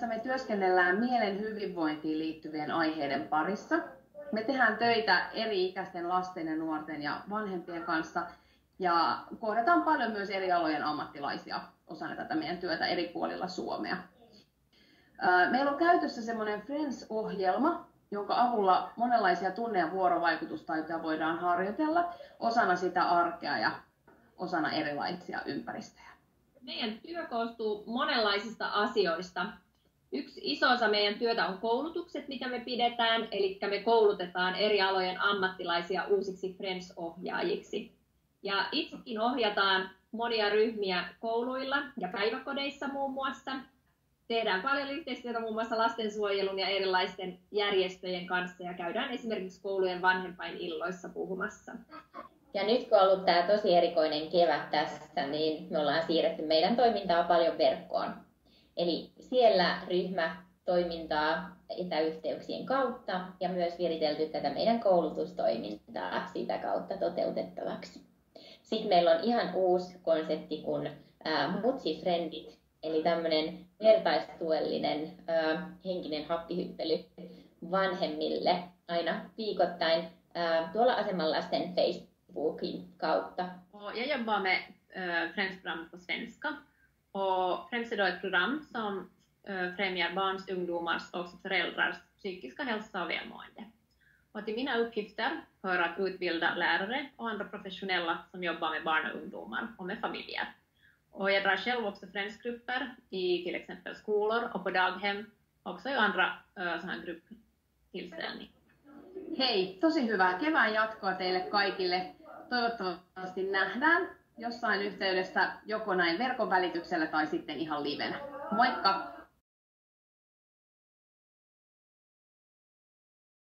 työssä me työskennellään mielen hyvinvointiin liittyvien aiheiden parissa. Me tehdään töitä eri-ikäisten lasten ja nuorten ja vanhempien kanssa ja kohdataan paljon myös eri alojen ammattilaisia osana tätä meidän työtä eri puolilla Suomea. Meillä on käytössä semmoinen Friends-ohjelma, jonka avulla monenlaisia tunne- ja vuorovaikutustaitoja voidaan harjoitella osana sitä arkea ja osana erilaisia ympäristöjä. Meidän työ koostuu monenlaisista asioista. Yksi iso osa meidän työtä on koulutukset, mitä me pidetään, eli me koulutetaan eri alojen ammattilaisia uusiksi Friends-ohjaajiksi. Ja itsekin ohjataan monia ryhmiä kouluilla ja päiväkodeissa muun muassa. Tehdään paljon yhteistyötä muun muassa lastensuojelun ja erilaisten järjestöjen kanssa ja käydään esimerkiksi koulujen vanhempain illoissa puhumassa. Ja nyt kun on ollut tämä tosi erikoinen kevät tässä, niin me ollaan siirretty meidän toimintaa paljon verkkoon. Eli siellä ryhmä toimintaa etäyhteyksien kautta ja myös viritelty tätä meidän koulutustoimintaa sitä kautta toteutettavaksi. Sitten meillä on ihan uusi konsepti kuin Mutsi-frendit, eli tämmöinen vertaistuellinen ää, henkinen happihyppely vanhemmille aina viikoittain ää, tuolla asemalasten Facebookin kautta. Och jag jobbar med äh, Friends-programmet på svenska och främst är då ett program som eh, främjar barns, ungdomars och föräldrars psykiska hälsa och välmående. Och till mina uppgifter hör att utbilda lärare och andra professionella som jobbar med barn och ungdomar och med familjer. Och jag drar själv också friendsgrupper i till exempel skolor och på daghem, också i andra eh, äh, sådana grupptillställningar. Hei, tosi hyvää kevään jatkoa teille kaikille. Toivottavasti nähdään jossain yhteydessä joko näin verkon välityksellä tai sitten ihan livenä. Moikka!